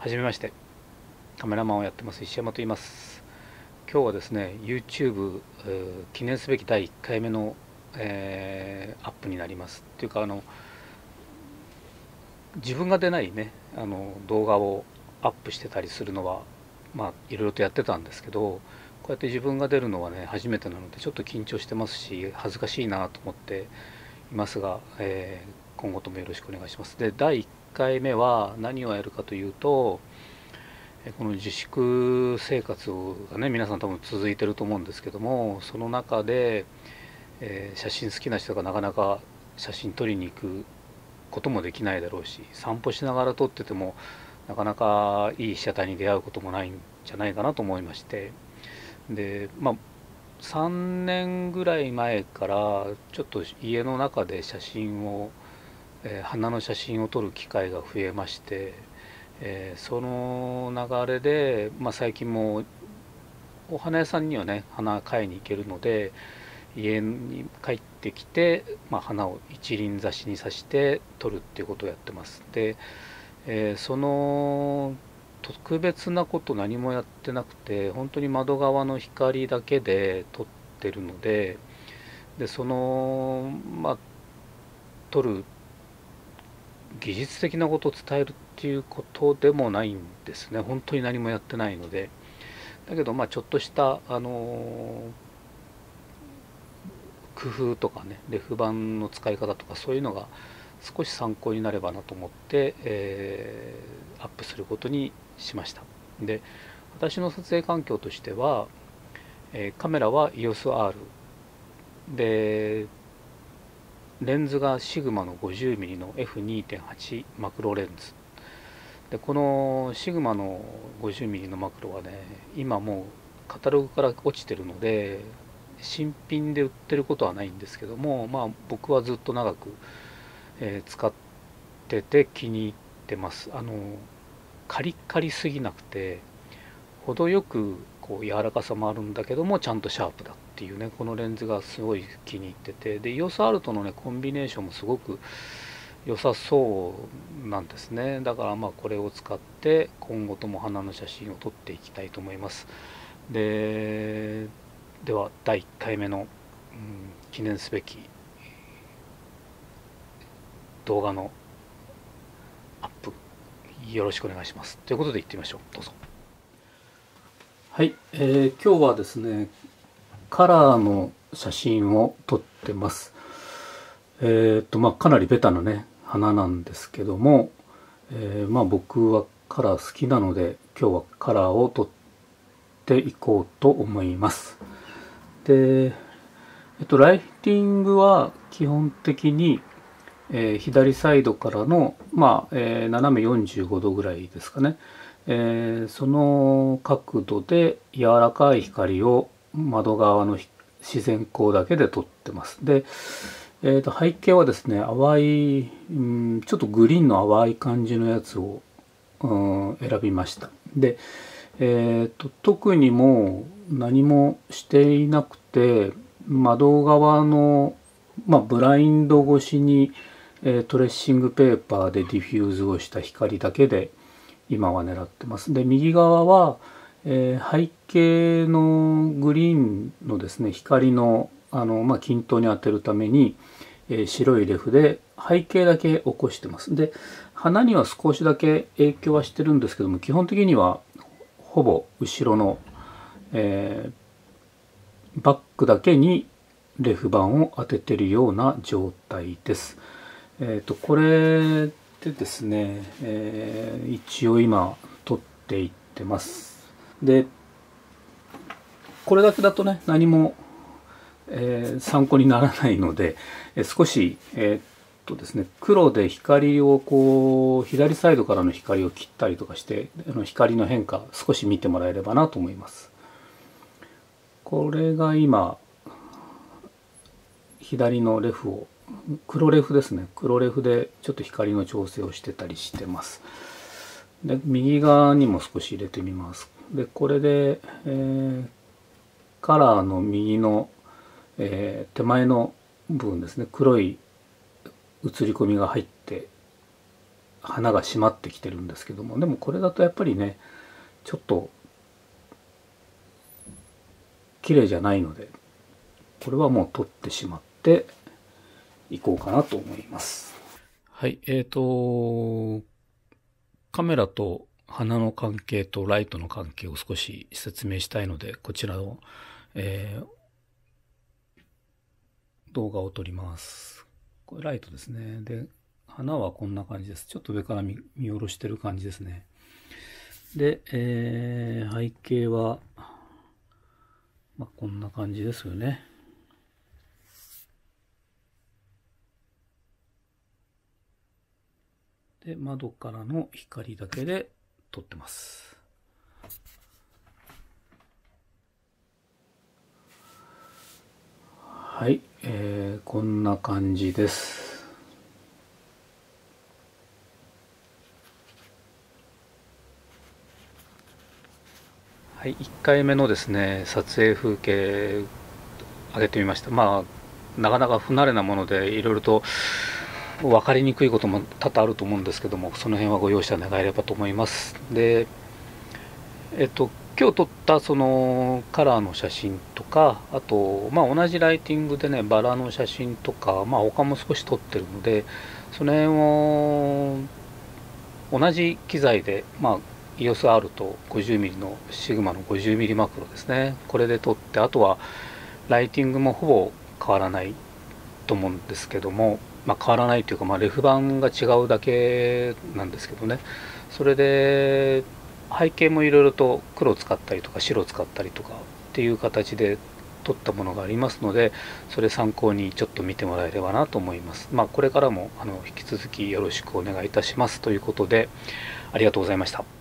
はじめまして。カメラマンをやってます。石山と言います。今日はですね YouTube、記念すべき第1回目の、えー、アップになります。っていうかあの自分が出ないねあの動画をアップしてたりするのはまあいろいろとやってたんですけどこうやって自分が出るのはね初めてなのでちょっと緊張してますし恥ずかしいなと思っていますが、えー、今後ともよろしくお願いします。で第1 1回目は何をやるかというとこの自粛生活がね皆さん多分続いてると思うんですけどもその中で、えー、写真好きな人がなかなか写真撮りに行くこともできないだろうし散歩しながら撮っててもなかなかいい被写体に出会うこともないんじゃないかなと思いましてでまあ3年ぐらい前からちょっと家の中で写真をえー、花の写真を撮る機会が増えまして、えー、その流れで、まあ、最近もお花屋さんにはね花買いに行けるので家に帰ってきて、まあ、花を一輪挿しに挿して撮るっていうことをやってます。で、えー、その特別なこと何もやってなくて本当に窓側の光だけで撮ってるのででそのまあ撮る技術的なことを伝えるっていうことでもないんですね。本当に何もやってないので。だけどまあちょっとしたあの工夫とかねレフ板の使い方とかそういうのが少し参考になればなと思って、えー、アップすることにしました。で私の撮影環境としては、えー、カメラは EOSR でレンズがシグマの 50mm の F2.8 マクロレンズ。でこのシグマの 50mm のマクロはね今もうカタログから落ちてるので新品で売ってることはないんですけどもまあ僕はずっと長く、えー、使ってて気に入ってます。あのカリカリすぎなくて程よくこう柔らかさもあるんだけどもちゃんとシャープだっていうねこのレンズがすごい気に入ってて。で EOSR とのねコンビネーションもすごく良さそうなんですね。だからまあこれを使って今後とも花の写真を撮っていきたいと思います。ででは第1回目の、うん、記念すべき動画のアップよろしくお願いします。ということでいってみましょう。どうぞ。はい、えー、今日はですねカラーの写真を撮ってます。えっ、と、まあ、かなりベタなね、花なんですけども、えー、まあ、僕はカラー好きなので、今日はカラーを撮っていこうと思います。で、えっと、ライティングは基本的に、えー、左サイドからの、まあ、えー、斜め45度ぐらいですかね。えー、その角度で柔らかい光を窓側の自然光だけで撮ってます。で、えー、と背景はですね淡い、うん、ちょっとグリーンの淡い感じのやつを、うん、選びました。で、えーと、特にもう何もしていなくて窓側の、まあ、ブラインド越しに、えー、トレッシングペーパーでディフューズをした光だけで今は狙ってます。で右側は、えー、背景のグリーンのですね光のあの、まあ、均等に当てるために、えー、白いレフで背景だけ起こしてますで花には少しだけ影響はしてるんですけども基本的にはほぼ後ろの、えー、バックだけにレフ板を当ててるような状態です。えっ、ー、とこれでですね、えー、一応今撮っていってます。でこれだけだとね何も、えー、参考にならないので、えー、少し、えー、っとですね黒で光をこう左サイドからの光を切ったりとかしてあの光の変化少し見てもらえればなと思います。これが今左のレフを黒レフですね。黒レフでちょっと光の調整をしてたりしてます。で右側にも少し入れてみます。でこれで、えー、カラーの右の、えー、手前の部分ですね黒い映り込みが入って花が締まってきてるんですけどもでもこれだとやっぱりねちょっと綺麗じゃないのでこれはもう取ってしまっていこうかなと思います。はい、えっ、ー、と、カメラと花の関係とライトの関係を少し説明したいので、こちらを、えー、動画を撮ります。これライトですね。で、花はこんな感じです。ちょっと上から見見下ろしてる感じですね。で、えー、背景は、まあ、こんな感じですよね。で、窓からの光だけで撮ってます。はい、えー、こんな感じです。はい、1回目のですね撮影風景上げてみました。まあなかなか不慣れなものでいろいろと分かりにくいことも多々あると思うんですけどもその辺はご容赦願えればと思います。でえっと今日撮ったそのカラーの写真とかあと、まあ、同じライティングでねバラの写真とか、まあ、他も少し撮ってるのでその辺を同じ機材で、まあ、EOSR と 50mm のシグマの 50mm マクロですねこれで撮ってあとはライティングもほぼ変わらないと思うんですけども、まあ、変わらないというか、まあ、レフ板が違うだけなんですけどねそれで背景もいろいろと黒を使ったりとか白を使ったりとかっていう形で撮ったものがありますのでそれ参考にちょっと見てもらえればなと思います。まあ、これからもあの引き続きよろしくお願いいたしますということでありがとうございました。